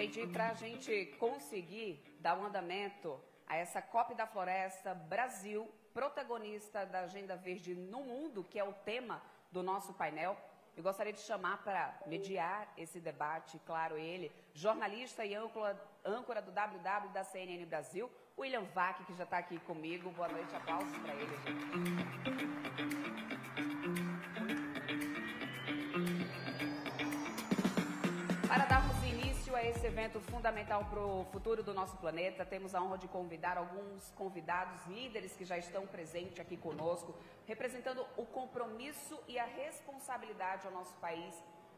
Gente, para a gente conseguir dar um andamento a essa COP da Floresta Brasil, protagonista da Agenda Verde no mundo, que é o tema do nosso painel, eu gostaria de chamar para mediar esse debate, claro, ele, jornalista e âncora, âncora do WW da CNN Brasil, William Vac, que já está aqui comigo. Boa noite, aplausos para ele, gente. Evento fundamental para o futuro do nosso planeta, temos a honra de convidar alguns convidados, líderes que já estão presentes aqui conosco, representando o compromisso e a responsabilidade ao nosso país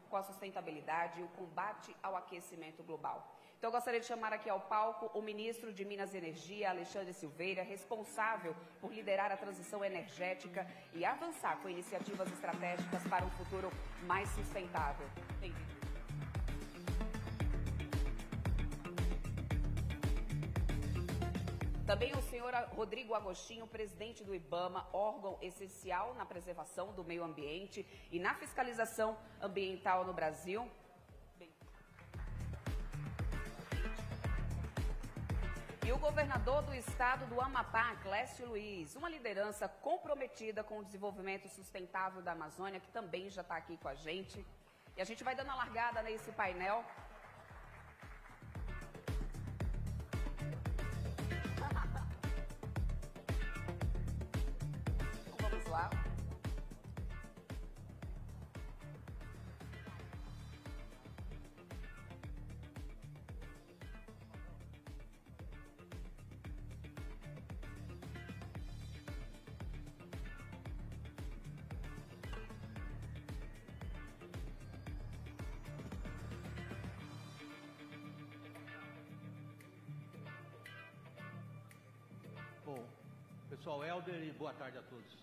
com a sustentabilidade e o combate ao aquecimento global. Então, eu gostaria de chamar aqui ao palco o ministro de Minas e Energia, Alexandre Silveira, responsável por liderar a transição energética e avançar com iniciativas estratégicas para um futuro mais sustentável. Bem-vindo. Também o senhor Rodrigo Agostinho, presidente do IBAMA, órgão essencial na preservação do meio ambiente e na fiscalização ambiental no Brasil. E o governador do estado do Amapá, Clécio Luiz, uma liderança comprometida com o desenvolvimento sustentável da Amazônia, que também já está aqui com a gente. E a gente vai dando a largada nesse painel Bom, pessoal, Helder e boa tarde a todos.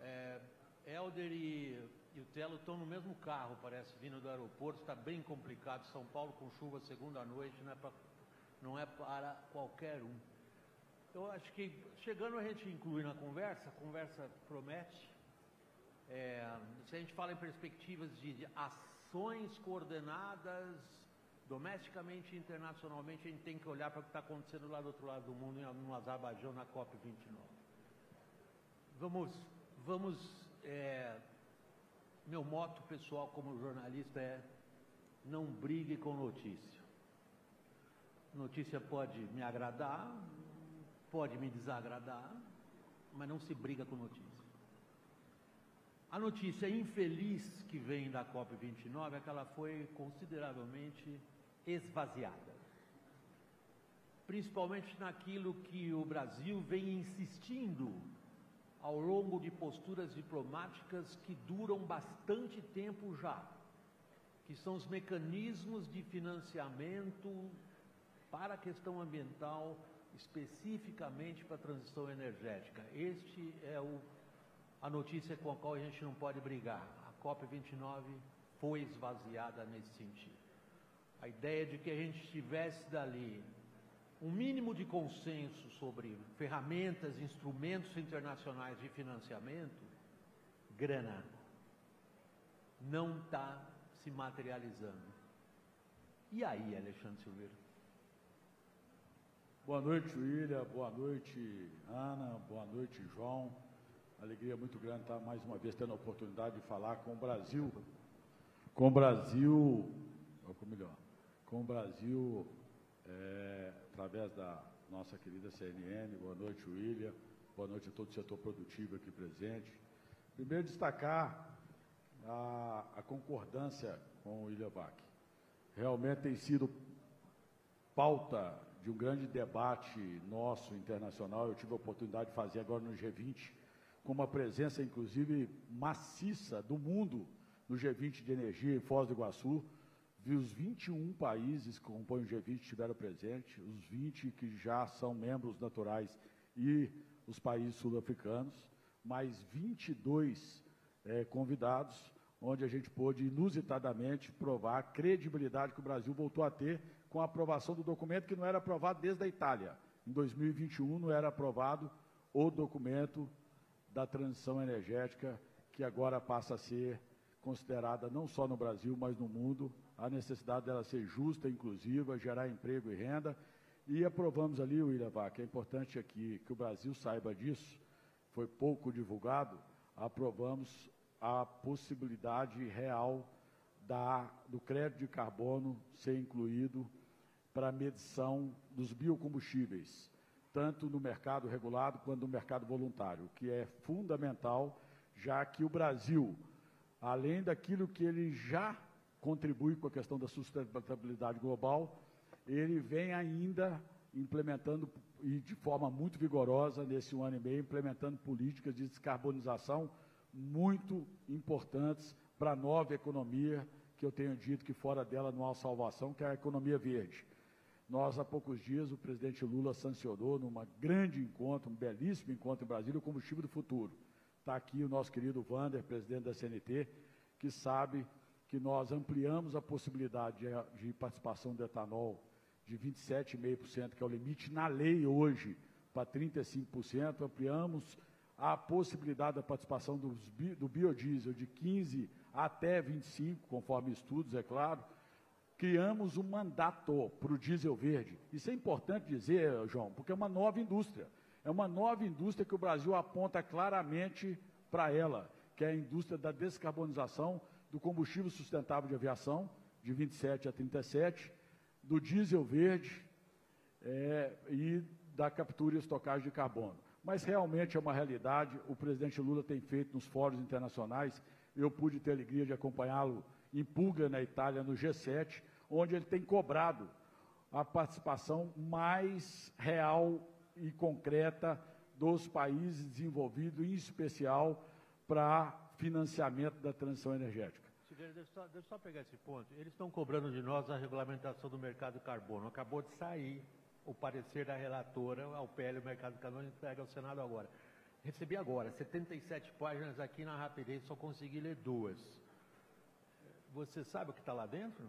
É, Helder e, e o Telo estão no mesmo carro, parece, vindo do aeroporto. Está bem complicado. São Paulo com chuva segunda noite, não é, pra, não é para qualquer um. Eu acho que chegando a gente incluir na conversa, a conversa promete. É, se a gente fala em perspectivas de ações coordenadas domesticamente e internacionalmente, a gente tem que olhar para o que está acontecendo lá do outro lado do mundo, no Azerbaijão, na COP29. Vamos vamos. É, meu moto pessoal como jornalista é não brigue com notícia. Notícia pode me agradar, pode me desagradar, mas não se briga com notícia. A notícia infeliz que vem da COP29 é que ela foi consideravelmente esvaziada. Principalmente naquilo que o Brasil vem insistindo ao longo de posturas diplomáticas que duram bastante tempo já, que são os mecanismos de financiamento para a questão ambiental, especificamente para a transição energética. Este é o, a notícia com a qual a gente não pode brigar. A COP29 foi esvaziada nesse sentido. A ideia de que a gente tivesse dali um mínimo de consenso sobre ferramentas, instrumentos internacionais de financiamento, grana, não está se materializando. E aí, Alexandre Silveira? Boa noite, William. Boa noite, Ana. Boa noite, João. Alegria muito grande estar mais uma vez tendo a oportunidade de falar com o Brasil. Com o Brasil, ou melhor, com o Brasil é, através da nossa querida CNN. Boa noite, William. Boa noite a todo o setor produtivo aqui presente. Primeiro, destacar a, a concordância com o William Bach. Realmente tem sido pauta de um grande debate nosso internacional. Eu tive a oportunidade de fazer agora no G20, com uma presença, inclusive, maciça do mundo no G20 de energia em Foz do Iguaçu vi os 21 países que compõem o G20 estiveram presentes, os 20 que já são membros naturais e os países sul-africanos, mais 22 é, convidados, onde a gente pôde inusitadamente provar a credibilidade que o Brasil voltou a ter com a aprovação do documento que não era aprovado desde a Itália. Em 2021 não era aprovado o documento da transição energética, que agora passa a ser considerada não só no Brasil, mas no mundo a necessidade dela ser justa, inclusiva, gerar emprego e renda. E aprovamos ali, William que é importante aqui que o Brasil saiba disso, foi pouco divulgado, aprovamos a possibilidade real da, do crédito de carbono ser incluído para a medição dos biocombustíveis, tanto no mercado regulado quanto no mercado voluntário, que é fundamental, já que o Brasil, além daquilo que ele já contribui com a questão da sustentabilidade global, ele vem ainda implementando, e de forma muito vigorosa, nesse um ano e meio, implementando políticas de descarbonização muito importantes para a nova economia, que eu tenho dito que fora dela não há salvação, que é a economia verde. Nós, há poucos dias, o presidente Lula sancionou, num grande encontro, um belíssimo encontro em Brasília, o combustível do futuro. Está aqui o nosso querido Vander, presidente da CNT, que sabe que nós ampliamos a possibilidade de, de participação do etanol de 27,5%, que é o limite na lei hoje, para 35%, ampliamos a possibilidade da participação dos, do biodiesel de 15% até 25%, conforme estudos, é claro. Criamos um mandato para o diesel verde. Isso é importante dizer, João, porque é uma nova indústria. É uma nova indústria que o Brasil aponta claramente para ela, que é a indústria da descarbonização do combustível sustentável de aviação, de 27 a 37, do diesel verde é, e da captura e estocagem de carbono. Mas realmente é uma realidade, o presidente Lula tem feito nos fóruns internacionais, eu pude ter a alegria de acompanhá-lo em Puglia, na Itália, no G7, onde ele tem cobrado a participação mais real e concreta dos países desenvolvidos, em especial para financiamento da transição energética. Silveira, deixa, só, deixa só pegar esse ponto. Eles estão cobrando de nós a regulamentação do mercado de carbono. Acabou de sair o parecer da relatora ao PL, o mercado de carbono, entrega ao Senado agora. Recebi agora, 77 páginas aqui na rapidez, só consegui ler duas. Você sabe o que está lá dentro?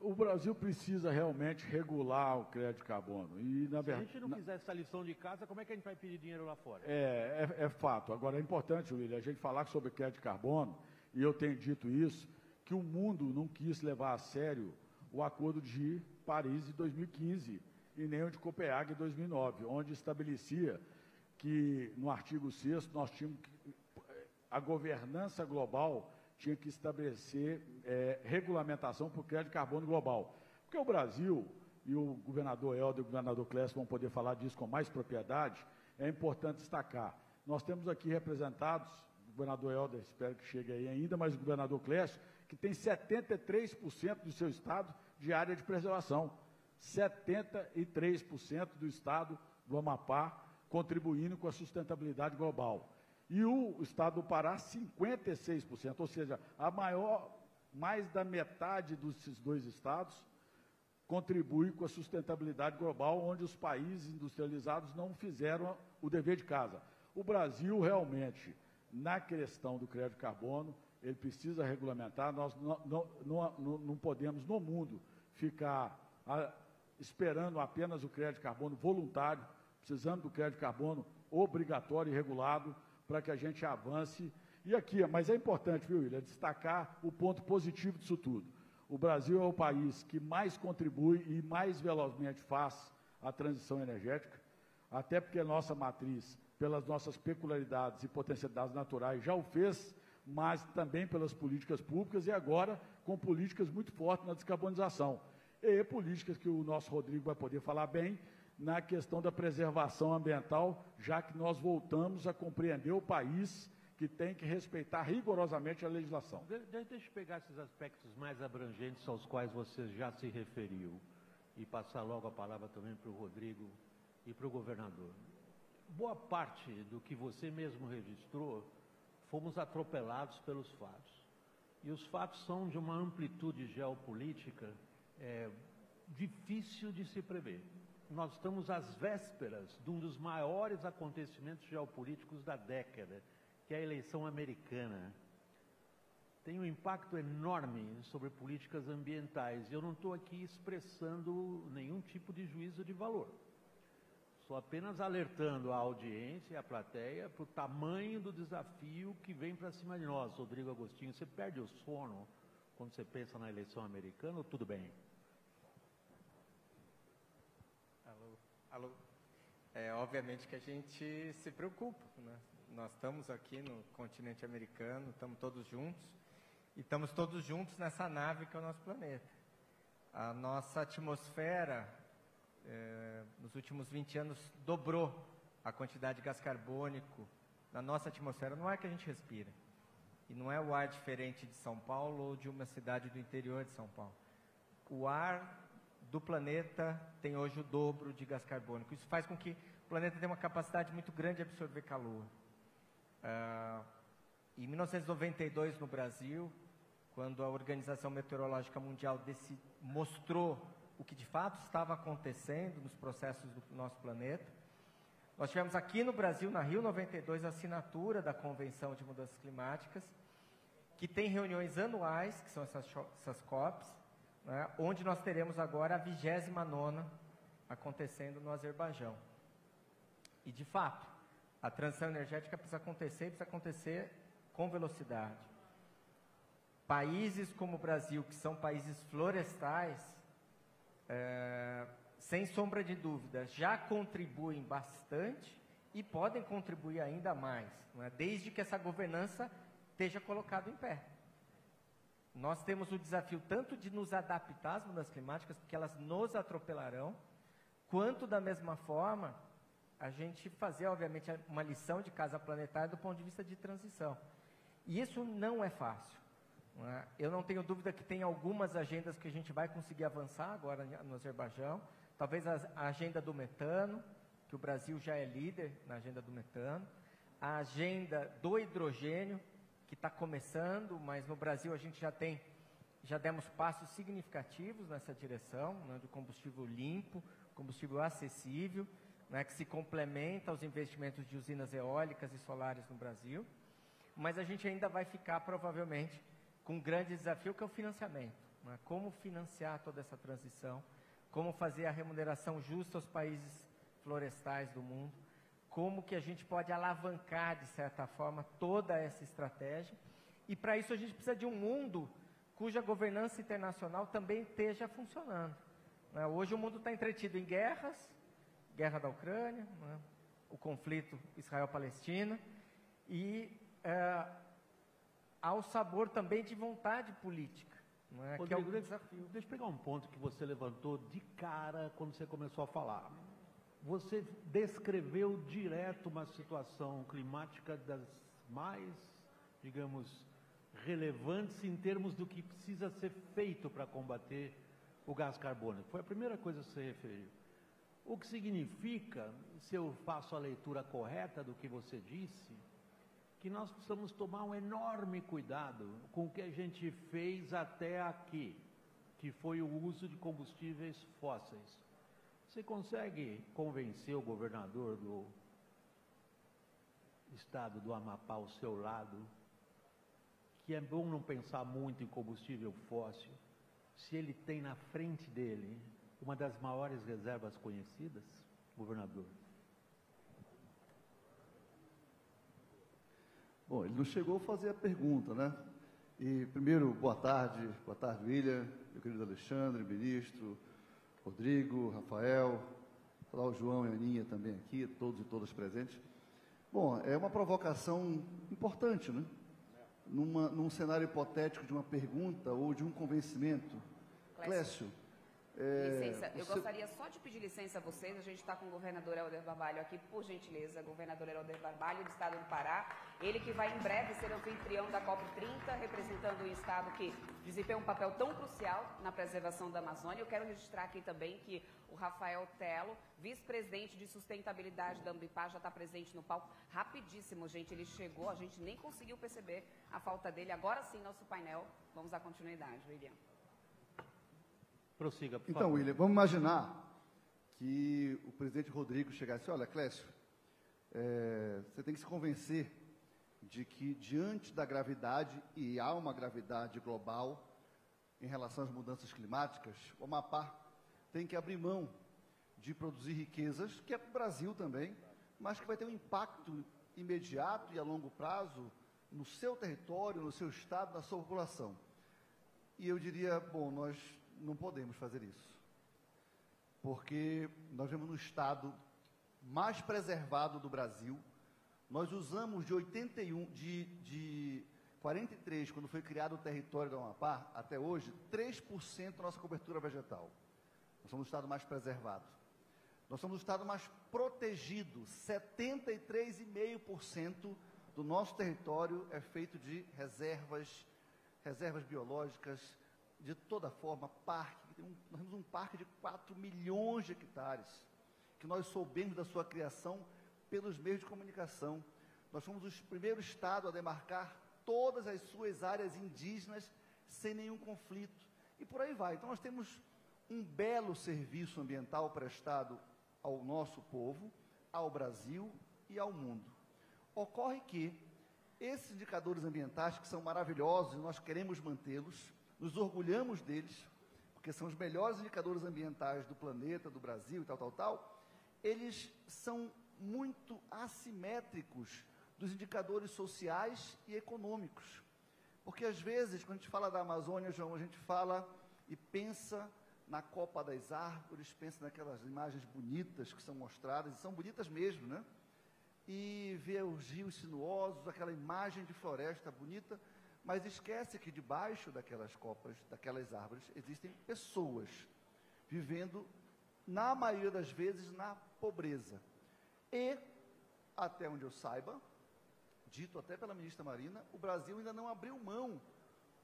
O Brasil precisa realmente regular o crédito de carbono. E, na Se a gente não na... fizer essa lição de casa, como é que a gente vai pedir dinheiro lá fora? É, é, é fato. Agora, é importante, William, a gente falar sobre crédito de carbono, e eu tenho dito isso, que o mundo não quis levar a sério o acordo de Paris de 2015 e nem o de Copenhague de 2009, onde estabelecia que, no artigo 6 nós tínhamos que, a governança global tinha que estabelecer é, regulamentação para o crédito de carbono global. Porque o Brasil, e o governador Helder e o governador Clécio vão poder falar disso com mais propriedade, é importante destacar. Nós temos aqui representados, o governador Helder, espero que chegue aí ainda, mas o governador Clécio, que tem 73% do seu estado de área de preservação. 73% do estado do Amapá contribuindo com a sustentabilidade global e o estado do Pará 56%, ou seja, a maior, mais da metade desses dois estados contribui com a sustentabilidade global, onde os países industrializados não fizeram o dever de casa. O Brasil realmente, na questão do crédito de carbono, ele precisa regulamentar, nós não, não, não, não podemos, no mundo, ficar a, esperando apenas o crédito de carbono voluntário, precisando do crédito de carbono obrigatório e regulado, para que a gente avance. E aqui, mas é importante, viu, William, destacar o ponto positivo disso tudo. O Brasil é o país que mais contribui e mais velozmente faz a transição energética, até porque a nossa matriz, pelas nossas peculiaridades e potencialidades naturais, já o fez, mas também pelas políticas públicas e agora com políticas muito fortes na descarbonização. E políticas que o nosso Rodrigo vai poder falar bem, na questão da preservação ambiental, já que nós voltamos a compreender o país que tem que respeitar rigorosamente a legislação. De, deixa eu pegar esses aspectos mais abrangentes aos quais você já se referiu e passar logo a palavra também para o Rodrigo e para o governador. Boa parte do que você mesmo registrou, fomos atropelados pelos fatos. E os fatos são de uma amplitude geopolítica é, difícil de se prever nós estamos às vésperas de um dos maiores acontecimentos geopolíticos da década, que é a eleição americana. Tem um impacto enorme sobre políticas ambientais. Eu não estou aqui expressando nenhum tipo de juízo de valor. Estou apenas alertando a audiência e a plateia para o tamanho do desafio que vem para cima de nós, Rodrigo Agostinho. Você perde o sono quando você pensa na eleição americana, tudo bem? É, obviamente que a gente se preocupa, né? Nós estamos aqui no continente americano, estamos todos juntos, e estamos todos juntos nessa nave que é o nosso planeta. A nossa atmosfera, é, nos últimos 20 anos, dobrou a quantidade de gás carbônico na nossa atmosfera, não é que a gente respira. E não é o ar diferente de São Paulo ou de uma cidade do interior de São Paulo. O ar do planeta tem hoje o dobro de gás carbônico. Isso faz com que o planeta tenha uma capacidade muito grande de absorver calor. Uh, em 1992, no Brasil, quando a Organização Meteorológica Mundial mostrou o que de fato estava acontecendo nos processos do nosso planeta, nós tivemos aqui no Brasil, na Rio 92, a assinatura da Convenção de Mudanças Climáticas, que tem reuniões anuais, que são essas, essas COPs, né, onde nós teremos agora a 29 acontecendo no Azerbaijão. E, de fato, a transição energética precisa acontecer, precisa acontecer com velocidade. Países como o Brasil, que são países florestais, é, sem sombra de dúvida, já contribuem bastante e podem contribuir ainda mais, é? desde que essa governança esteja colocada em pé. Nós temos o desafio tanto de nos adaptar às mudanças climáticas, porque elas nos atropelarão, quanto da mesma forma a gente fazer, obviamente, uma lição de casa planetária do ponto de vista de transição. E isso não é fácil. É? Eu não tenho dúvida que tem algumas agendas que a gente vai conseguir avançar agora no Azerbaijão. Talvez a, agenda do metano, que o Brasil já é líder na agenda do metano. A agenda do hidrogênio, que está começando, mas no Brasil a gente já tem, já demos passos significativos nessa direção, né, do combustível limpo, combustível acessível, né, que se complementa aos investimentos de usinas eólicas e solares no Brasil. Mas a gente ainda vai ficar, provavelmente, com um grande desafio, que é o financiamento. Né, como financiar toda essa transição, como fazer a remuneração justa aos países florestais do mundo, como que a gente pode alavancar, de certa forma, toda essa estratégia. E para isso a gente precisa de um mundo cuja governança internacional também esteja funcionando. Né? Hoje o mundo está entretido em guerras, guerra da Ucrânia, né? o conflito Israel-Palestina, e é, ao sabor também de vontade política. Né? Rodrigo, que é o desafio. Deixa eu pegar um ponto que você levantou de cara quando você começou a falar. Você descreveu direto uma situação climática das mais, digamos, relevantes em termos do que precisa ser feito para combater o gás carbônico. Foi a primeira coisa que você referiu. O que significa, se eu faço a leitura correta do que você disse, que nós precisamos tomar um enorme cuidado com o que a gente fez até aqui, que foi o uso de combustíveis fósseis. Você consegue convencer o governador do estado do Amapá ao seu lado que é bom não pensar muito em combustível fóssil se ele tem na frente dele uma das maiores reservas conhecidas, governador? Bom, ele não chegou a fazer a pergunta, né? E primeiro, boa tarde, boa tarde, William, meu querido Alexandre, ministro, Rodrigo, Rafael, lá o João e a Aninha também aqui, todos e todas presentes. Bom, é uma provocação importante, né? Numa, num cenário hipotético de uma pergunta ou de um convencimento. Clécio, Clécio é, licença, eu você... gostaria só de pedir licença a vocês. A gente está com o governador Helder Barbalho aqui, por gentileza, governador Helder Barbalho, do estado do Pará. Ele que vai em breve ser anfitrião da COP30, representando um estado que desempenha um papel tão crucial na preservação da Amazônia. Eu quero registrar aqui também que o Rafael Telo, vice-presidente de sustentabilidade da Ambipar, já está presente no palco. Rapidíssimo, gente, ele chegou, a gente nem conseguiu perceber a falta dele. Agora sim, nosso painel. Vamos à continuidade, William. Prossiga, por Então, favor. William, vamos imaginar que o presidente Rodrigo chegasse, olha, Clécio, é, você tem que se convencer de que diante da gravidade, e há uma gravidade global em relação às mudanças climáticas, o Amapá tem que abrir mão de produzir riquezas, que é para o Brasil também, mas que vai ter um impacto imediato e a longo prazo no seu território, no seu estado, na sua população. E eu diria, bom, nós não podemos fazer isso. Porque nós vemos no estado mais preservado do Brasil, nós usamos de 81, de, de 43, quando foi criado o território do Amapá, até hoje, 3% da nossa cobertura vegetal. Nós somos o estado mais preservado. Nós somos o estado mais protegido. 73,5% do nosso território é feito de reservas, reservas biológicas, de toda forma, parque. Nós temos um parque de 4 milhões de hectares, que nós soubemos da sua criação pelos meios de comunicação. Nós fomos o primeiro estado a demarcar todas as suas áreas indígenas sem nenhum conflito. E por aí vai. Então nós temos um belo serviço ambiental prestado ao nosso povo, ao Brasil e ao mundo. Ocorre que esses indicadores ambientais, que são maravilhosos e nós queremos mantê-los, nos orgulhamos deles, porque são os melhores indicadores ambientais do planeta, do Brasil e tal, tal, tal, eles são muito assimétricos dos indicadores sociais e econômicos. Porque às vezes, quando a gente fala da Amazônia, João, a gente fala e pensa na copa das árvores, pensa naquelas imagens bonitas que são mostradas, e são bonitas mesmo, né? E vê os rios sinuosos, aquela imagem de floresta bonita, mas esquece que debaixo daquelas copas, daquelas árvores, existem pessoas vivendo, na maioria das vezes, na pobreza. E, até onde eu saiba, dito até pela ministra Marina, o Brasil ainda não abriu mão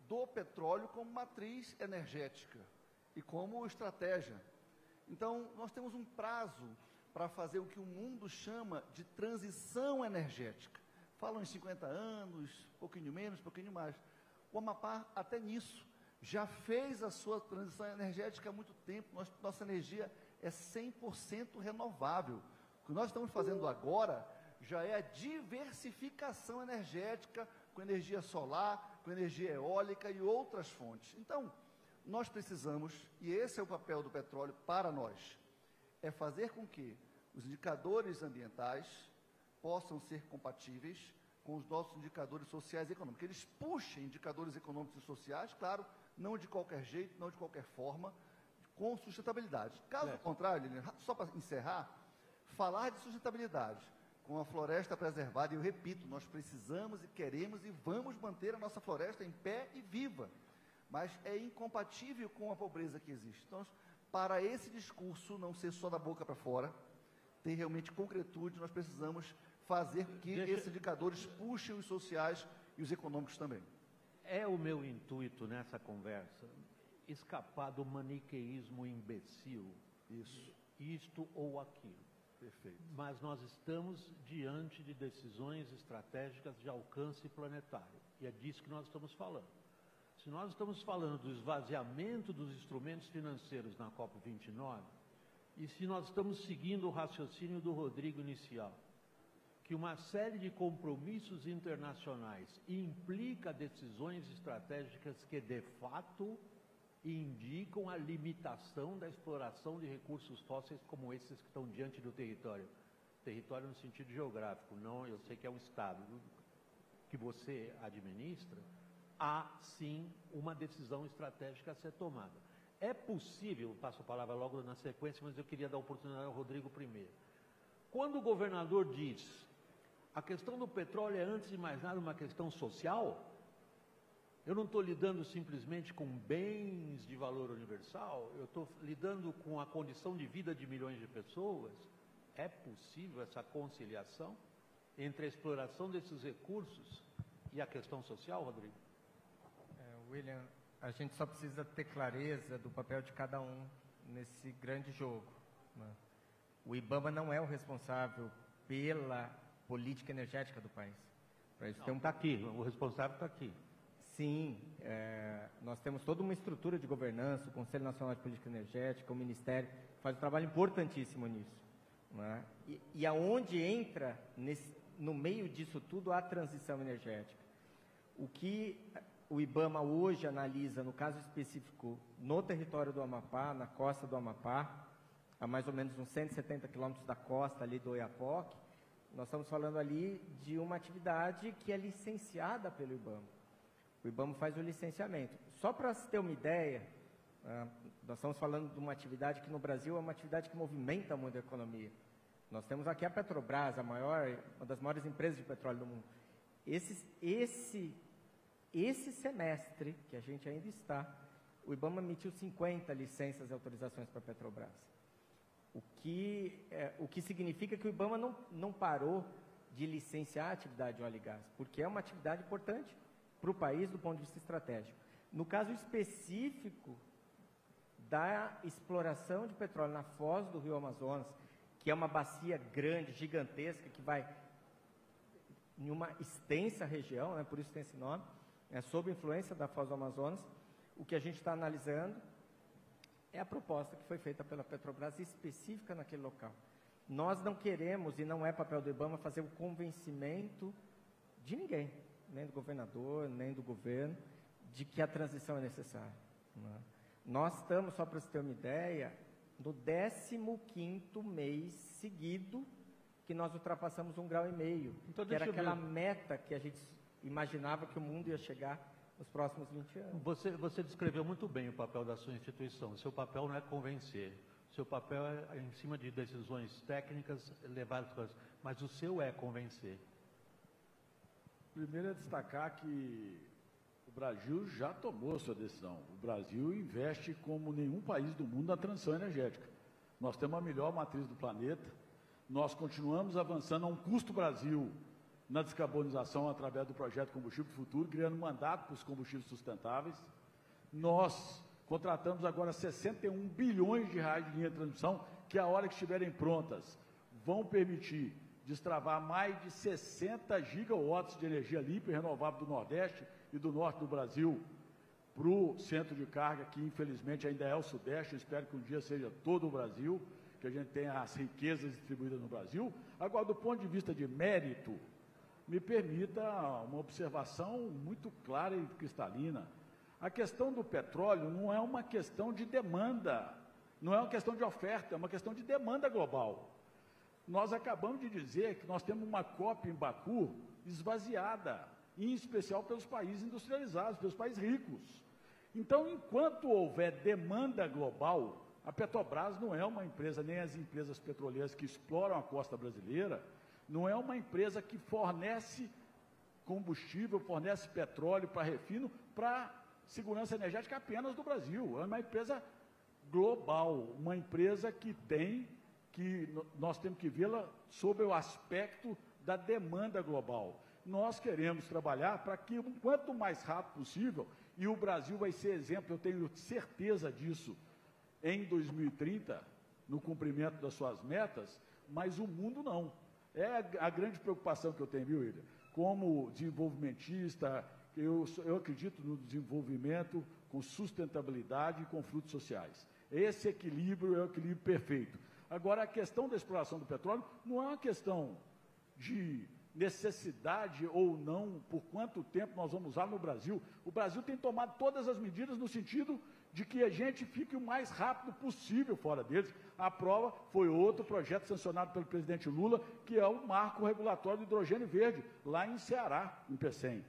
do petróleo como matriz energética e como estratégia. Então, nós temos um prazo para fazer o que o mundo chama de transição energética. Falam em 50 anos, pouquinho menos, pouquinho mais. O Amapá, até nisso, já fez a sua transição energética há muito tempo. Nossa, nossa energia é 100% renovável. O que nós estamos fazendo agora já é a diversificação energética com energia solar, com energia eólica e outras fontes. Então, nós precisamos, e esse é o papel do petróleo para nós, é fazer com que os indicadores ambientais possam ser compatíveis com os nossos indicadores sociais e econômicos. Eles puxem indicadores econômicos e sociais, claro, não de qualquer jeito, não de qualquer forma, com sustentabilidade. Caso é. contrário, só para encerrar, falar de sustentabilidade com a floresta preservada, e eu repito, nós precisamos e queremos e vamos manter a nossa floresta em pé e viva mas é incompatível com a pobreza que existe. Então, para esse discurso não ser só da boca para fora, ter realmente concretude, nós precisamos fazer que Deixa... esses indicadores puxem os sociais e os econômicos também. É o meu intuito nessa conversa escapar do maniqueísmo imbecil. Isso. Isto ou aquilo. Perfeito. Mas nós estamos diante de decisões estratégicas de alcance planetário. E é disso que nós estamos falando. Se nós estamos falando do esvaziamento dos instrumentos financeiros na COP29, e se nós estamos seguindo o raciocínio do Rodrigo inicial, que uma série de compromissos internacionais implica decisões estratégicas que de fato indicam a limitação da exploração de recursos fósseis como esses que estão diante do território. Território no sentido geográfico, não, eu sei que é um estado que você administra, há sim uma decisão estratégica a ser tomada. É possível, passo a palavra logo na sequência, mas eu queria dar oportunidade ao Rodrigo primeiro. Quando o governador diz a questão do petróleo é, antes de mais nada, uma questão social, eu não estou lidando simplesmente com bens de valor universal, eu estou lidando com a condição de vida de milhões de pessoas. É possível essa conciliação entre a exploração desses recursos e a questão social, Rodrigo? William, a gente só precisa ter clareza do papel de cada um nesse grande jogo. Né? O IBAMA não é o responsável pela política energética do país. Está um... Tá aqui, o responsável está aqui. Sim, é, nós temos toda uma estrutura de governança, o Conselho Nacional de Política Energética, o Ministério, faz um trabalho importantíssimo nisso. Né? E, e aonde entra nesse, no meio disso tudo a transição energética? O que o IBAMA hoje analisa, no caso específico, no território do Amapá, na costa do Amapá, a mais ou menos uns 170 quilômetros da costa ali do Oiapoque, nós estamos falando ali de uma atividade que é licenciada pelo IBAMA. O IBAMA faz o licenciamento. Só para se ter uma ideia, ah, nós estamos falando de uma atividade que no Brasil é uma atividade que movimenta muito a economia. Nós temos aqui a Petrobras, a maior, uma das maiores empresas de petróleo do mundo. Esse, esse, esse semestre, que a gente ainda está, o IBAMA emitiu 50 licenças e autorizações para a Petrobras. O que, é, o que significa que o IBAMA não, não parou de licenciar a atividade de óleo e gás, porque é uma atividade importante para o país do ponto de vista estratégico. No caso específico da exploração de petróleo na foz do rio Amazonas, que é uma bacia grande, gigantesca, que vai em uma extensa região, né, por isso tem esse nome, é, sob influência da foz do Amazonas, o que a gente está analisando é a proposta que foi feita pela Petrobras específica naquele local. Nós não queremos, e não é papel do IBAMA, fazer o convencimento de ninguém, nem do governador, nem do governo, de que a transição é necessária. Né? Nós estamos, só para você ter uma ideia, no 15 mês seguido que nós ultrapassamos um grau e meio, então, que era aquela ver. meta que a gente imaginava que o mundo ia chegar nos próximos 20 anos. Você, você descreveu muito bem o papel da sua instituição. Seu papel não é convencer. Seu papel é, em cima de decisões técnicas, levar as coisas. Mas o seu é convencer. Primeiro é destacar que o Brasil já tomou sua decisão. O Brasil investe como nenhum país do mundo na transição energética. Nós temos a melhor matriz do planeta. Nós continuamos avançando a um custo Brasil na descarbonização através do projeto Combustível Futuro, criando mandato para os combustíveis sustentáveis. Nós contratamos agora 61 bilhões de reais de linha de transmissão, que a hora que estiverem prontas vão permitir destravar mais de 60 gigawatts de energia limpa e renovável do Nordeste e do Norte do Brasil para o centro de carga, que infelizmente ainda é o Sudeste, espero que um dia seja todo o Brasil, que a gente tenha as riquezas distribuídas no Brasil. Agora, do ponto de vista de mérito, me permita uma observação muito clara e cristalina. A questão do petróleo não é uma questão de demanda, não é uma questão de oferta, é uma questão de demanda global. Nós acabamos de dizer que nós temos uma COP em Baku esvaziada, em especial pelos países industrializados, pelos países ricos. Então, enquanto houver demanda global, a Petrobras não é uma empresa, nem as empresas petroleiras que exploram a costa brasileira, não é uma empresa que fornece combustível, fornece petróleo para refino para segurança energética apenas do Brasil. É uma empresa global, uma empresa que tem, que nós temos que vê-la sob o aspecto da demanda global. Nós queremos trabalhar para que, o quanto mais rápido possível, e o Brasil vai ser exemplo, eu tenho certeza disso, em 2030, no cumprimento das suas metas, mas o mundo não. É a grande preocupação que eu tenho, viu, William? Como desenvolvimentista, eu, eu acredito no desenvolvimento com sustentabilidade e com frutos sociais. Esse equilíbrio é o equilíbrio perfeito. Agora, a questão da exploração do petróleo não é uma questão de necessidade ou não, por quanto tempo nós vamos usar no Brasil. O Brasil tem tomado todas as medidas no sentido de que a gente fique o mais rápido possível fora deles. A prova foi outro projeto sancionado pelo presidente Lula, que é o marco regulatório do hidrogênio verde, lá em Ceará, em Pecém.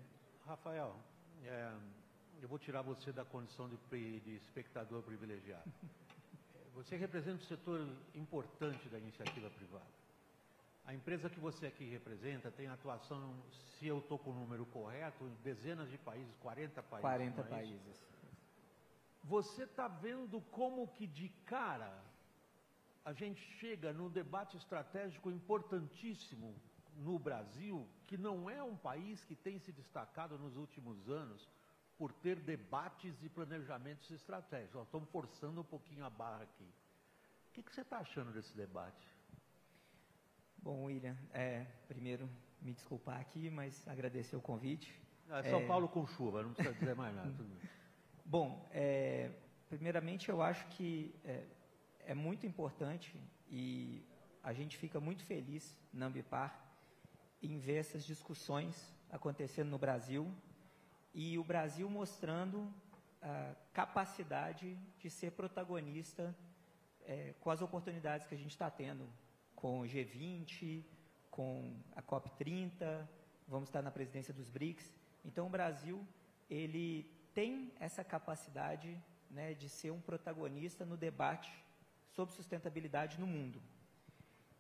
Rafael, é, eu vou tirar você da condição de, de espectador privilegiado. Você representa um setor importante da iniciativa privada. A empresa que você aqui representa tem atuação, se eu estou com o número correto, em dezenas de países, 40 países. 40 é países. Você está vendo como que de cara a gente chega num debate estratégico importantíssimo no Brasil, que não é um país que tem se destacado nos últimos anos por ter debates e planejamentos estratégicos. Nós estamos forçando um pouquinho a barra aqui. O que, que você está achando desse debate? Bom, William, é, primeiro me desculpar aqui, mas agradecer o convite. é São é... Paulo com chuva, não precisa dizer mais nada. Bom, é, primeiramente eu acho que é, é, muito importante e a gente fica muito feliz na Ambipar em ver essas discussões acontecendo no Brasil e o Brasil mostrando a capacidade de ser protagonista é, com as oportunidades que a gente está tendo com o G20, com a COP30, vamos estar na presidência dos BRICS. Então, o Brasil, ele tem essa capacidade né, de ser um protagonista no debate sobre sustentabilidade no mundo.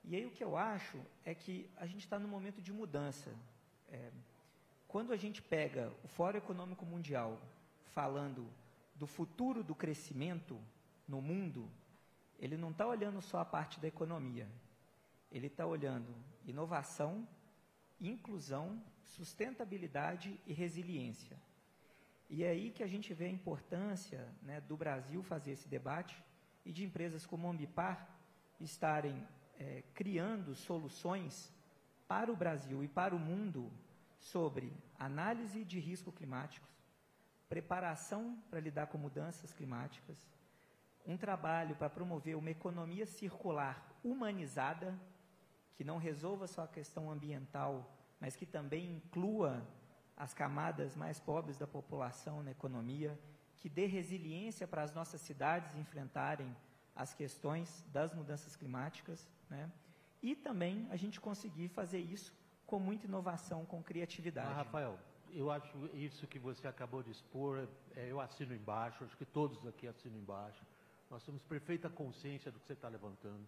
E aí o que eu acho é que a gente está num momento de mudança. É, quando a gente pega o Fórum Econômico Mundial falando do futuro do crescimento no mundo, ele não está olhando só a parte da economia, ele está olhando inovação, inclusão, sustentabilidade e resiliência. E é aí que a gente vê a importância né, do Brasil fazer esse debate e de empresas como a Ambipar estarem é, criando soluções para o Brasil e para o mundo sobre análise de risco climáticos, preparação para lidar com mudanças climáticas, um trabalho para promover uma economia circular humanizada, que não resolva só a questão ambiental, mas que também inclua as camadas mais pobres da população na economia, que dê resiliência para as nossas cidades enfrentarem as questões das mudanças climáticas, né? E também a gente conseguir fazer isso com muita inovação, com criatividade. Ah, Rafael, eu acho isso que você acabou de expor, é, eu assino embaixo, acho que todos aqui assinam embaixo. Nós temos perfeita consciência do que você está levantando.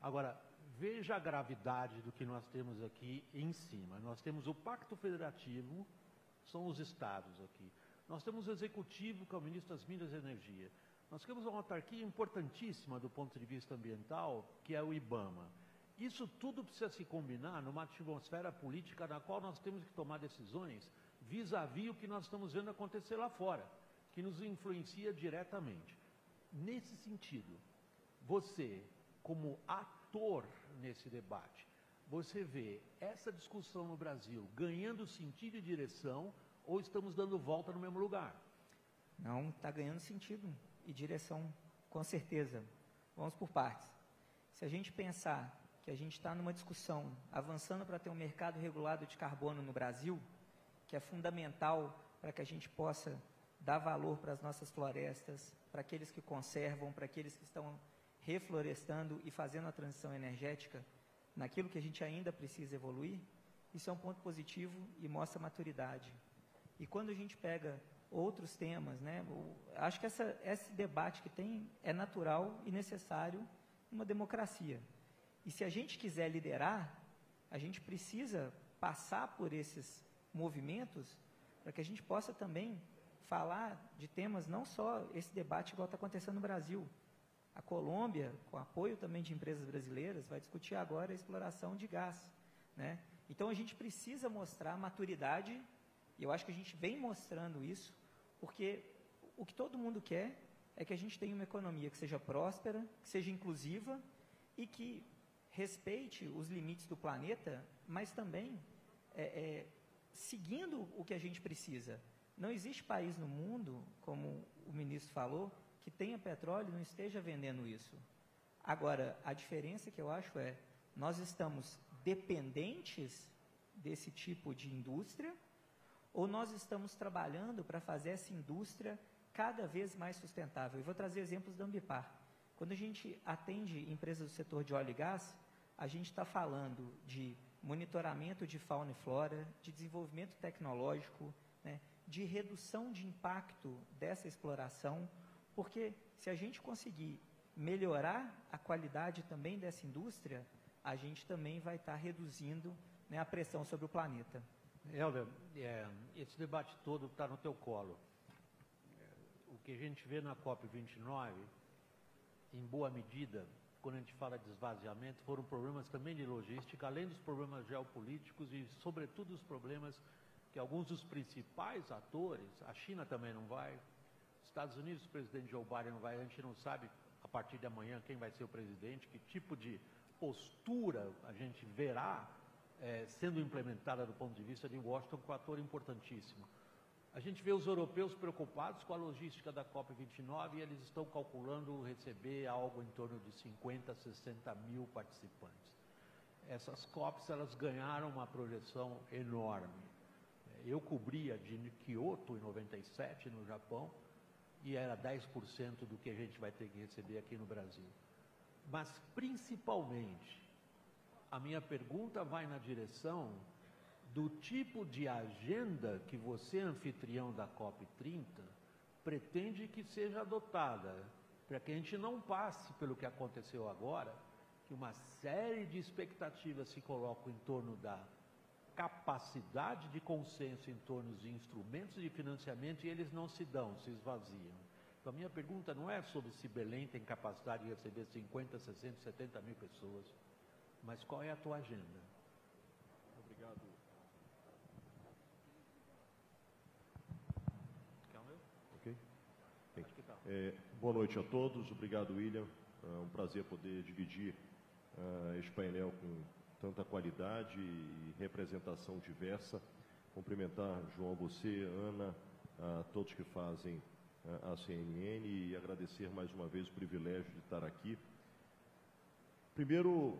Agora, veja a gravidade do que nós temos aqui em cima. Nós temos o Pacto Federativo, são os estados aqui. Nós temos o Executivo, que é o Ministro das Minas e Energia. Nós temos uma autarquia importantíssima do ponto de vista ambiental, que é o IBAMA. Isso tudo precisa se combinar numa atmosfera política na qual nós temos que tomar decisões vis-à-vis -vis o que nós estamos vendo acontecer lá fora, que nos influencia diretamente. Nesse sentido, você, como ator nesse debate, você vê essa discussão no Brasil ganhando sentido e direção ou estamos dando volta no mesmo lugar? Não, está ganhando sentido e direção, com certeza. Vamos por partes. Se a gente pensar que a gente está numa discussão avançando para ter um mercado regulado de carbono no Brasil, que é fundamental para que a gente possa dar valor para as nossas florestas, para aqueles que conservam, para aqueles que estão reflorestando e fazendo a transição energética, naquilo que a gente ainda precisa evoluir, isso é um ponto positivo e mostra maturidade. E quando a gente pega outros temas, né? Acho que essa, esse debate que tem é natural e necessário numa democracia. E se a gente quiser liderar, a gente precisa passar por esses movimentos para que a gente possa também falar de temas, não só esse debate igual está acontecendo no Brasil. A Colômbia, com apoio também de empresas brasileiras, vai discutir agora a exploração de gás. Né? Então a gente precisa mostrar maturidade, e eu acho que a gente vem mostrando isso, porque o que todo mundo quer é que a gente tenha uma economia que seja próspera, que seja inclusiva e que respeite os limites do planeta, mas também é, é, seguindo o que a gente precisa. Não existe país no mundo, como o ministro falou, que tenha petróleo e não esteja vendendo isso. Agora, a diferença que eu acho é, nós estamos dependentes desse tipo de indústria ou nós estamos trabalhando para fazer essa indústria cada vez mais sustentável? Eu vou trazer exemplos da Ambipar. Quando a gente atende empresas do setor de óleo e gás, a gente está falando de monitoramento de fauna e flora, de desenvolvimento tecnológico, né, de redução de impacto dessa exploração, porque se a gente conseguir melhorar a qualidade também dessa indústria, a gente também vai estar reduzindo né, a pressão sobre o planeta. Helder, é, esse debate todo está no teu colo. O que a gente vê na COP29, em boa medida, quando a gente fala de esvaziamento, foram problemas também de logística, além dos problemas geopolíticos e, sobretudo, os problemas que alguns dos principais atores, a China também não vai, Estados Unidos, o presidente Joe Biden vai, a gente não sabe a partir de amanhã quem vai ser o presidente, que tipo de postura a gente verá é, sendo implementada do ponto de vista de Washington um ator importantíssimo. A gente vê os europeus preocupados com a logística da COP29 e eles estão calculando receber algo em torno de 50, 60 mil participantes. Essas COPs elas ganharam uma projeção enorme. Eu cobria de Kyoto em 97 no Japão e era 10% do que a gente vai ter que receber aqui no Brasil. Mas principalmente, a minha pergunta vai na direção do tipo de agenda que você, anfitrião da COP30, pretende que seja adotada, para que a gente não passe pelo que aconteceu agora, que uma série de expectativas se colocam em torno da capacidade de consenso em torno de instrumentos de financiamento e eles não se dão, se esvaziam. Então, a minha pergunta não é sobre se Belém tem capacidade de receber 50, 60, 70 mil pessoas, mas qual é a tua agenda? Obrigado. Ok? Bem, é, boa noite a todos, obrigado William, é um prazer poder dividir uh, este painel com tanta qualidade e representação diversa. Cumprimentar João, você, Ana, a todos que fazem a CNN e agradecer mais uma vez o privilégio de estar aqui. Primeiro,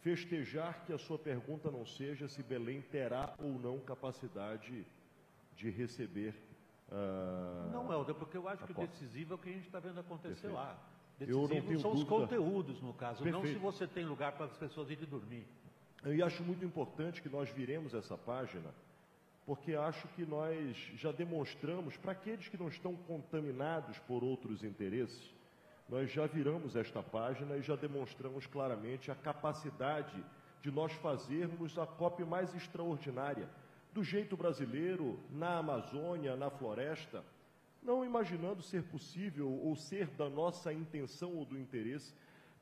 festejar que a sua pergunta não seja se Belém terá ou não capacidade de receber. Uh, não, Helder, porque eu acho que o decisivo é o que a gente está vendo acontecer Perfeito. lá. Eu não tenho são os conteúdos, no caso, não Perfeito. se você tem lugar para as pessoas irem dormir. E acho muito importante que nós viremos essa página, porque acho que nós já demonstramos, para aqueles que não estão contaminados por outros interesses, nós já viramos esta página e já demonstramos claramente a capacidade de nós fazermos a COP mais extraordinária, do jeito brasileiro, na Amazônia, na floresta, não imaginando ser possível ou ser da nossa intenção ou do interesse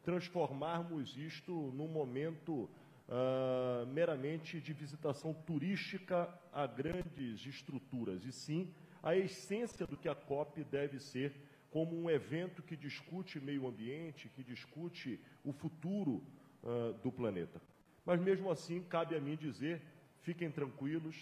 transformarmos isto num momento uh, meramente de visitação turística a grandes estruturas, e sim a essência do que a COP deve ser como um evento que discute meio ambiente, que discute o futuro uh, do planeta. Mas mesmo assim, cabe a mim dizer: fiquem tranquilos,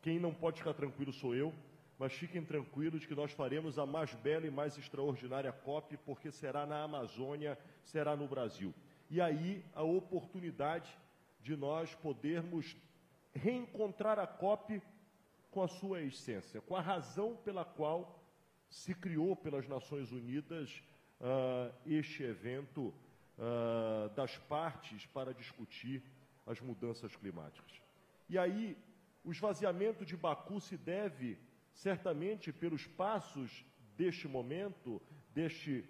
quem não pode ficar tranquilo sou eu, mas fiquem tranquilos que nós faremos a mais bela e mais extraordinária COP, porque será na Amazônia, será no Brasil. E aí a oportunidade de nós podermos reencontrar a COP com a sua essência, com a razão pela qual se criou pelas Nações Unidas uh, este evento uh, das partes para discutir as mudanças climáticas. E aí, o esvaziamento de Baku se deve certamente pelos passos deste momento, deste,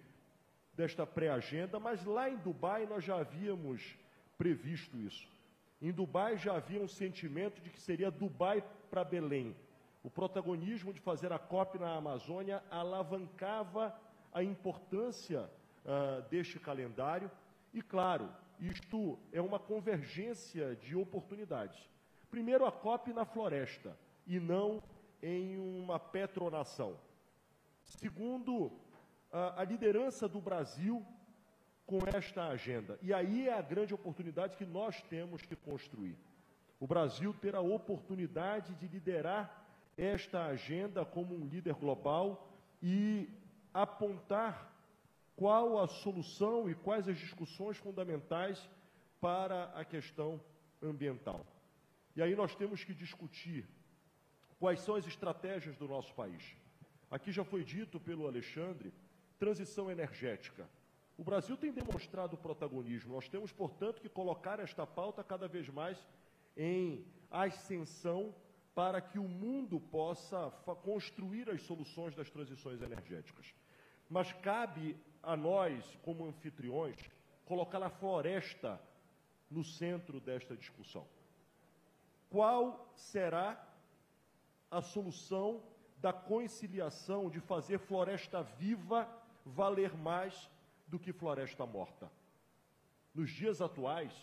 desta pré-agenda, mas lá em Dubai nós já havíamos previsto isso. Em Dubai já havia um sentimento de que seria Dubai para Belém. O protagonismo de fazer a COP na Amazônia alavancava a importância uh, deste calendário. E, claro, isto é uma convergência de oportunidades. Primeiro, a COP na floresta e não em uma petronação. Segundo, a, liderança do Brasil com esta agenda. E aí é a grande oportunidade que nós temos que construir. O Brasil ter a oportunidade de liderar esta agenda como um líder global e apontar qual a solução e quais as discussões fundamentais para a questão ambiental. E aí nós temos que discutir quais são as estratégias do nosso país. Aqui já foi dito pelo Alexandre, transição energética. O Brasil tem demonstrado protagonismo. Nós temos, portanto, que colocar esta pauta cada vez mais em ascensão para que o mundo possa construir as soluções das transições energéticas. Mas cabe a nós, como anfitriões, colocar a floresta no centro desta discussão. Qual será a solução da conciliação de fazer floresta viva valer mais do que floresta morta. Nos dias atuais,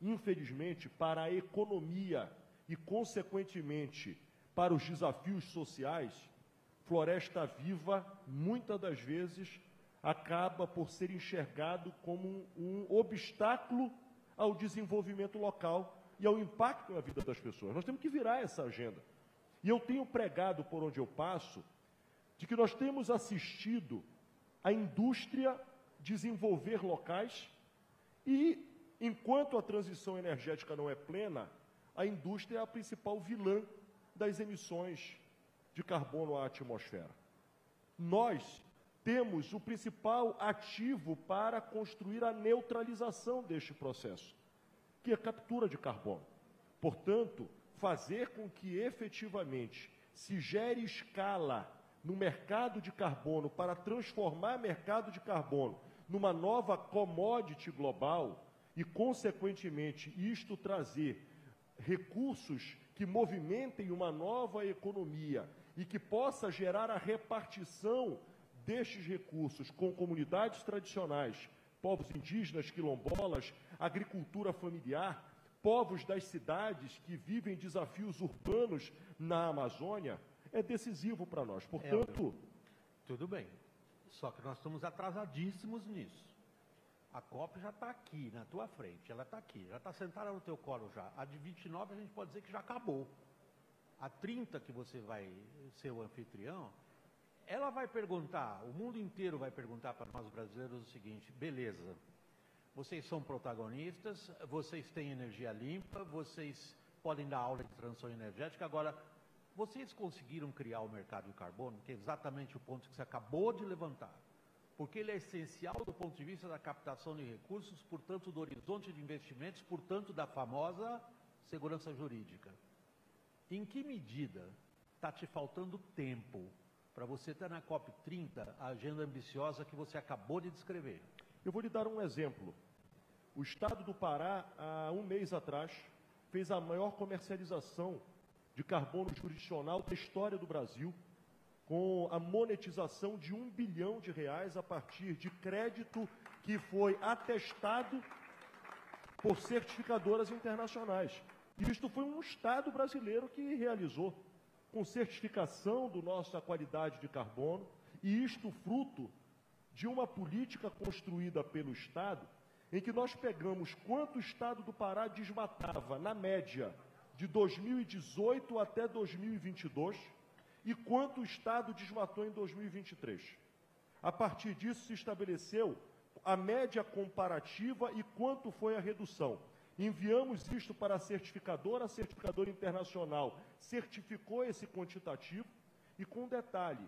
infelizmente, para a economia e, consequentemente, para os desafios sociais, floresta viva, muitas das vezes, acaba por ser enxergado como um, obstáculo ao desenvolvimento local e ao impacto na vida das pessoas. Nós temos que virar essa agenda. E eu tenho pregado por onde eu passo de que nós temos assistido a indústria desenvolver locais e, enquanto a transição energética não é plena, a indústria é a principal vilã das emissões de carbono à atmosfera. Nós temos o principal ativo para construir a neutralização deste processo, que é a captura de carbono. Portanto, fazer com que efetivamente se gere escala no mercado de carbono para transformar mercado de carbono numa nova commodity global e, consequentemente, isto trazer recursos que movimentem uma nova economia e que possa gerar a repartição destes recursos com comunidades tradicionais, povos indígenas, quilombolas, agricultura familiar, povos das cidades que vivem desafios urbanos na Amazônia, é decisivo para nós. Portanto. É, tudo bem. Só que nós estamos atrasadíssimos nisso. A COP já está aqui, na tua frente. Ela está aqui, já está sentada no teu colo já. A de 29 a gente pode dizer que já acabou. A 30 que você vai ser o anfitrião, ela vai perguntar, o mundo inteiro vai perguntar para nós brasileiros o seguinte: beleza, vocês são protagonistas, vocês têm energia limpa, vocês podem dar aula de transição energética, agora vocês conseguiram criar o mercado de carbono, que é exatamente o ponto que você acabou de levantar, porque ele é essencial do ponto de vista da captação de recursos, portanto, do horizonte de investimentos, portanto, da famosa segurança jurídica. Em que medida está te faltando tempo para você ter na COP30 a agenda ambiciosa que você acabou de descrever? Eu vou lhe dar um exemplo. O Estado do Pará, há um mês atrás, fez a maior comercialização de carbono jurisdicional da história do Brasil, com a monetização de um bilhão de reais a partir de crédito que foi atestado por certificadoras internacionais. E isto foi um Estado brasileiro que realizou, com certificação do nossa qualidade de carbono, e isto fruto de uma política construída pelo Estado, em que nós pegamos quanto o Estado do Pará desmatava, na média, de 2018 até 2022 e quanto o Estado desmatou em 2023. A partir disso se estabeleceu a média comparativa e quanto foi a redução. Enviamos isto para a certificadora, a certificadora internacional certificou esse quantitativo e com detalhe,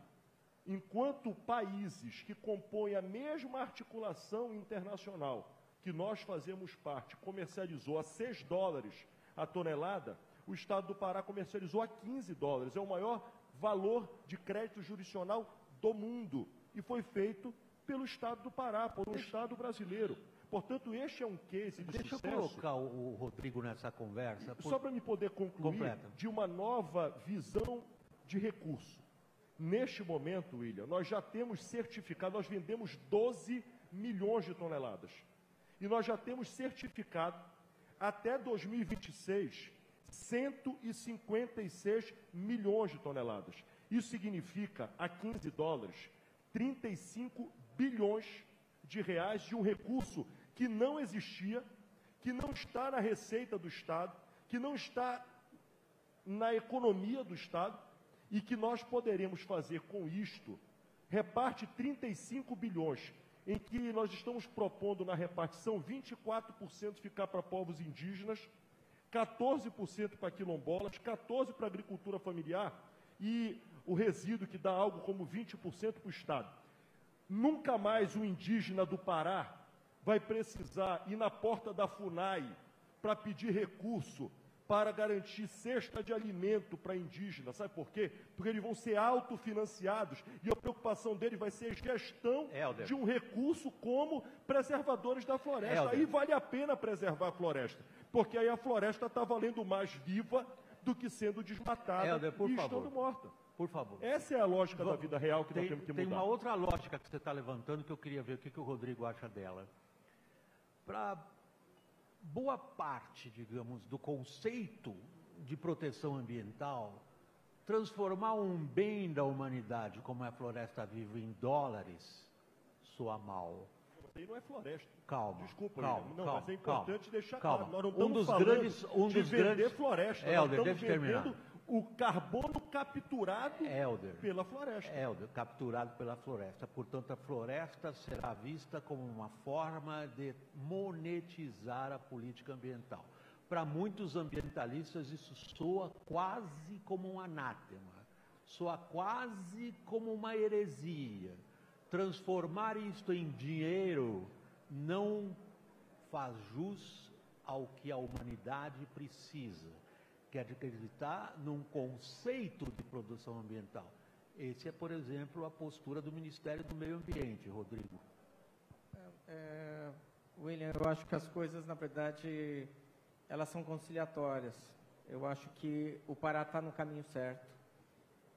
enquanto países que compõem a mesma articulação internacional que nós fazemos parte comercializou a 6 dólares a tonelada, o Estado do Pará comercializou a 15 dólares. É o maior valor de crédito jurisdicional do mundo. E foi feito pelo Estado do Pará, por um Estado brasileiro. Portanto, este é um case de Deixa sucesso. Deixa eu colocar o Rodrigo nessa conversa. Por... Só para me poder concluir Completa. de uma nova visão de recurso. Neste momento, William, nós já temos certificado, nós vendemos 12 milhões de toneladas. E nós já temos certificado até 2026, 156 milhões de toneladas. Isso significa, a 15 dólares, 35 bilhões de reais de um recurso que não existia, que não está na receita do Estado, que não está na economia do Estado e que nós poderemos fazer com isto, reparte 35 bilhões em que nós estamos propondo na repartição 24% ficar para povos indígenas, 14% para quilombolas, 14% para agricultura familiar e o resíduo que dá algo como 20% para o Estado. Nunca mais o indígena do Pará vai precisar ir na porta da FUNAI para pedir recurso para garantir cesta de alimento para indígenas. Sabe por quê? Porque eles vão ser autofinanciados e a preocupação deles vai ser gestão Helder. de um recurso como preservadores da floresta. Helder. Aí vale a pena preservar a floresta, porque aí a floresta está valendo mais viva do que sendo desmatada Helder, por e favor. estando morta. Por favor. Essa é a lógica Vamos, da vida real que tem, nós temos que mudar. Tem uma outra lógica que você está levantando que eu queria ver o que, que o Rodrigo acha dela. Para boa parte, digamos, do conceito de proteção ambiental, transformar um bem da humanidade, como é a floresta viva, em dólares, soa mal. Aí não é floresta. Calma. Desculpa, calma, não, calma, mas é importante calma, deixar calma. claro. Nós não estamos um dos grandes, um de dos vender grandes... floresta. Helder, nós estamos vendendo terminar o carbono capturado Helder, pela floresta. Helder, capturado pela floresta. Portanto, a floresta será vista como uma forma de monetizar a política ambiental. Para muitos ambientalistas, isso soa quase como um anátema, soa quase como uma heresia. Transformar isto em dinheiro não faz jus ao que a humanidade precisa que é acreditar num conceito de produção ambiental. Esse é, por exemplo, a postura do Ministério do Meio Ambiente, Rodrigo. É, William, eu acho que as coisas, na verdade, elas são conciliatórias. Eu acho que o Pará está no caminho certo.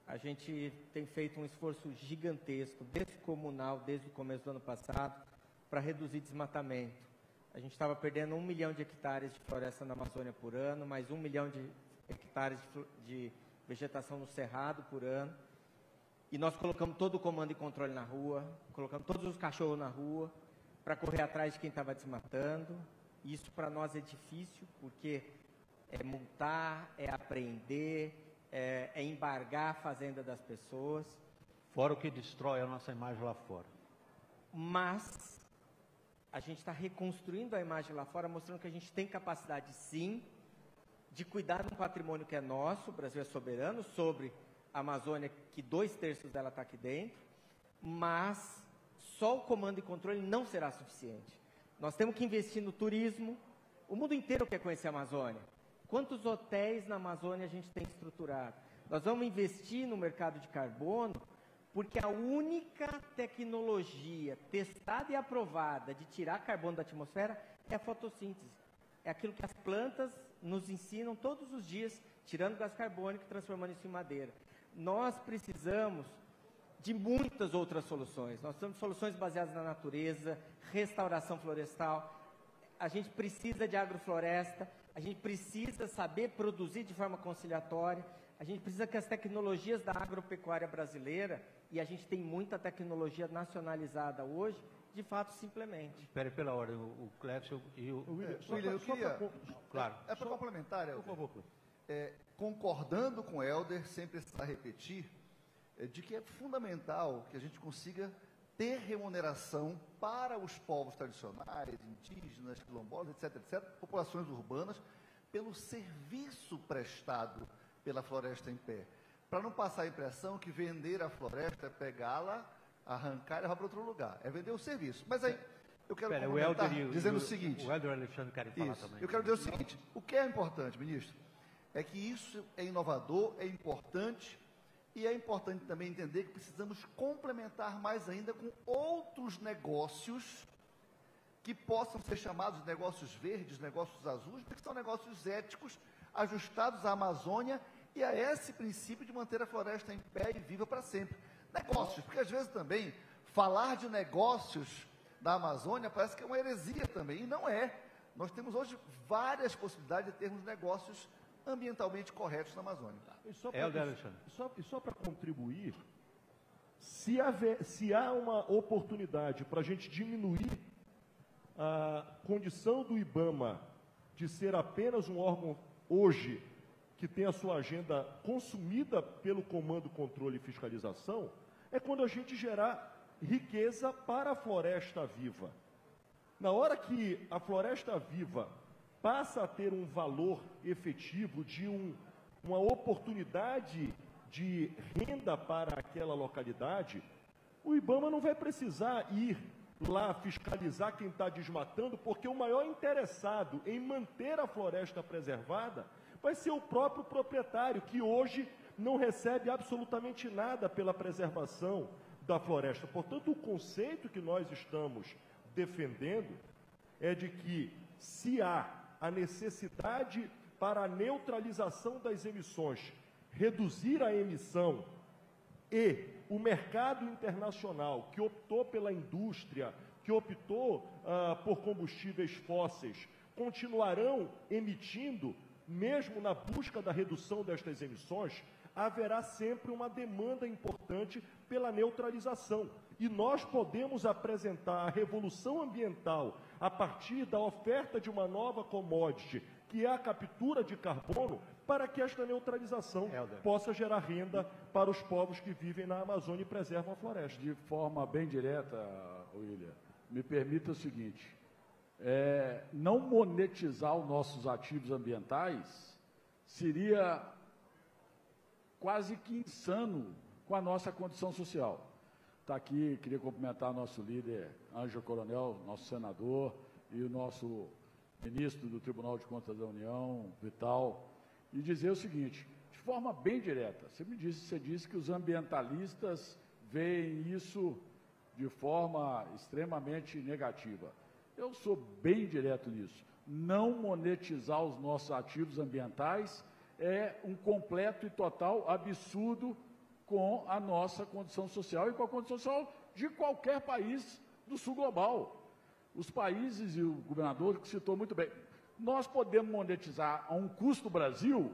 A gente tem feito um esforço gigantesco, descomunal, desde o começo do ano passado, para reduzir desmatamento. A gente estava perdendo um milhão de hectares de floresta na Amazônia por ano, mais um milhão de hectares de, vegetação no Cerrado por ano. E nós colocamos todo o comando e controle na rua, colocamos todos os cachorros na rua, para correr atrás de quem estava desmatando. Isso para nós é difícil, porque é multar, é apreender, é, é embargar a fazenda das pessoas. Fora o que destrói a nossa imagem lá fora. Mas a gente está reconstruindo a imagem lá fora, mostrando que a gente tem capacidade sim de cuidar de um patrimônio que é nosso, o Brasil é soberano sobre a Amazônia, que dois terços dela está aqui dentro, mas só o comando e controle não será suficiente. Nós temos que investir no turismo. O mundo inteiro quer conhecer a Amazônia. Quantos hotéis na Amazônia a gente tem estruturado? Nós vamos investir no mercado de carbono, porque a única tecnologia testada e aprovada de tirar carbono da atmosfera é a fotossíntese. É aquilo que as plantas nos ensinam todos os dias, tirando gás carbônico e transformando isso em madeira. Nós precisamos de muitas outras soluções. Nós temos soluções baseadas na natureza, restauração florestal. A gente precisa de agrofloresta, a gente precisa saber produzir de forma conciliatória, a gente precisa que as tecnologias da agropecuária brasileira, e a gente tem muita tecnologia nacionalizada hoje, de fato se implemente. Espere pela ordem, o Clécio e o... William, é, William eu queria... Pra, claro. É, é para complementar, Helder. Por favor. É, concordando com o Helder, sem precisar repetir, é, de que é fundamental que a gente consiga ter remuneração para os povos tradicionais, indígenas, quilombolas, etc., etc., populações urbanas, pelo serviço prestado pela floresta em pé. Para não passar a impressão que vender a floresta é pegá-la, arrancar e levar para outro lugar. É vender o serviço. Mas aí, eu quero Pera, o dizendo o, o seguinte. O Helder Alexandre falar isso, também. Eu quero dizer o seguinte. O que é importante, ministro, é que isso é inovador, é importante, e é importante também entender que precisamos complementar mais ainda com outros negócios que possam ser chamados de negócios verdes, negócios azuis, porque são negócios éticos, ajustados à Amazônia e a esse princípio de manter a floresta em pé e viva para sempre. Negócios, porque às vezes também falar de negócios da Amazônia parece que é uma heresia também, e não é. Nós temos hoje várias possibilidades de termos negócios ambientalmente corretos na Amazônia. E só para, é só, só para contribuir, se, haver, se há uma oportunidade para a gente diminuir a condição do IBAMA de ser apenas um órgão hoje que tem a sua agenda consumida pelo comando, controle e fiscalização, é quando a gente gerar riqueza para a floresta viva. Na hora que a floresta viva passa a ter um valor efetivo de um, uma oportunidade de renda para aquela localidade, o IBAMA não vai precisar ir lá fiscalizar quem está desmatando, porque o maior interessado em manter a floresta preservada vai ser o próprio proprietário, que hoje não recebe absolutamente nada pela preservação da floresta. Portanto, o conceito que nós estamos defendendo é de que se há a necessidade para a neutralização das emissões, reduzir a emissão e o mercado internacional que optou pela indústria, que optou ah, por combustíveis fósseis, continuarão emitindo, mesmo na busca da redução destas emissões, haverá sempre uma demanda importante pela neutralização. E nós podemos apresentar a revolução ambiental a partir da oferta de uma nova commodity, que é a captura de carbono, para que esta neutralização Helder. possa gerar renda para os povos que vivem na Amazônia e preservam a floresta. De forma bem direta, William, me permita o seguinte: é, não monetizar os nossos ativos ambientais seria quase que insano com a nossa condição social. Está aqui, queria cumprimentar nosso líder, Ângelo Coronel, nosso senador, e o nosso ministro do Tribunal de Contas da União, Vital, e dizer o seguinte: de forma bem direta. Você me disse, você disse que os ambientalistas veem isso de forma extremamente negativa. Eu sou bem direto nisso. Não monetizar os nossos ativos ambientais é um completo e total absurdo com a nossa condição social e com a condição social de qualquer país do sul global. Os países, e o governador citou muito bem, nós podemos monetizar a um custo Brasil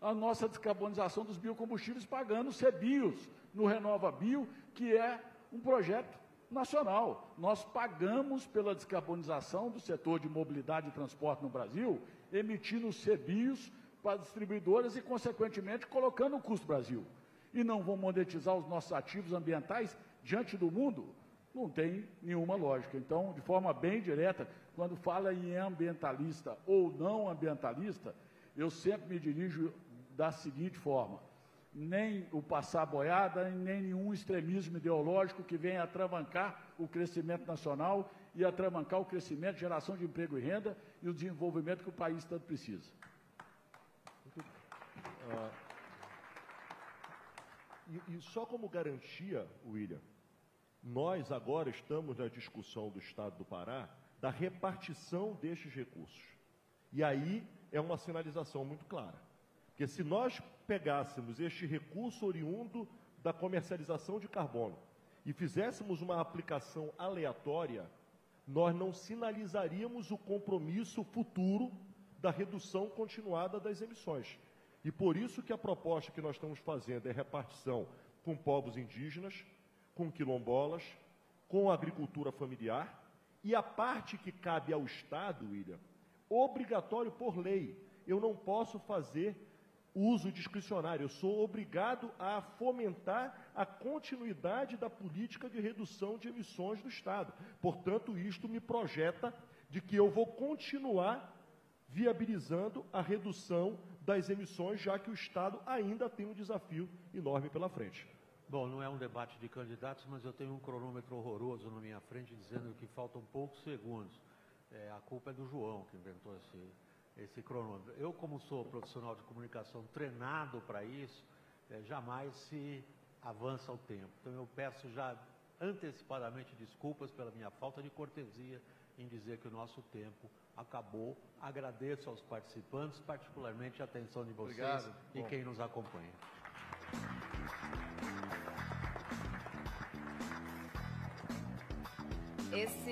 a nossa descarbonização dos biocombustíveis pagando CBIOS no Renova Bio, que é um projeto nacional. Nós pagamos pela descarbonização do setor de mobilidade e transporte no Brasil, emitindo CBIOS para distribuidoras e, consequentemente, colocando o custo Brasil. E não vão monetizar os nossos ativos ambientais diante do mundo? Não tem nenhuma lógica. Então, de forma bem direta, quando fala em ambientalista ou não ambientalista, eu sempre me dirijo da seguinte forma: nem o passar boiada, nem nenhum extremismo ideológico que venha atravancar o crescimento nacional e atravancar o crescimento, geração de emprego e renda e o desenvolvimento que o país tanto precisa. Ah, e, e só como garantia, William, nós agora estamos na discussão do Estado do Pará da repartição destes recursos. E aí é uma sinalização muito clara. Porque se nós pegássemos este recurso oriundo da comercialização de carbono e fizéssemos uma aplicação aleatória, nós não sinalizaríamos o compromisso futuro da redução continuada das emissões. E por isso que a proposta que nós estamos fazendo é repartição com povos indígenas, com quilombolas, com agricultura familiar, e a parte que cabe ao Estado, William, obrigatório por lei. Eu não posso fazer uso discricionário. Eu sou obrigado a fomentar a continuidade da política de redução de emissões do Estado. Portanto, isto me projeta de que eu vou continuar viabilizando a redução das emissões, já que o Estado ainda tem um desafio enorme pela frente. Bom, não é um debate de candidatos, mas eu tenho um cronômetro horroroso na minha frente dizendo que faltam poucos segundos. É, a culpa é do João que inventou esse, esse cronômetro. Eu, como sou profissional de comunicação treinado para isso, é, jamais se avança o tempo. Então eu peço já antecipadamente desculpas pela minha falta de cortesia em dizer que o nosso tempo acabou. Agradeço aos participantes, particularmente a atenção de vocês Obrigado. e Bom. quem nos acompanha. Esse